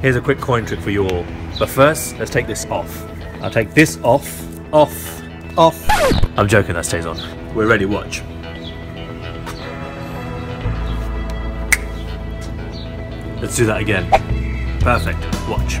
Here's a quick coin trick for you all. But first, let's take this off. I'll take this off, off, off. I'm joking, that stays on. We're ready, watch. Let's do that again. Perfect, watch.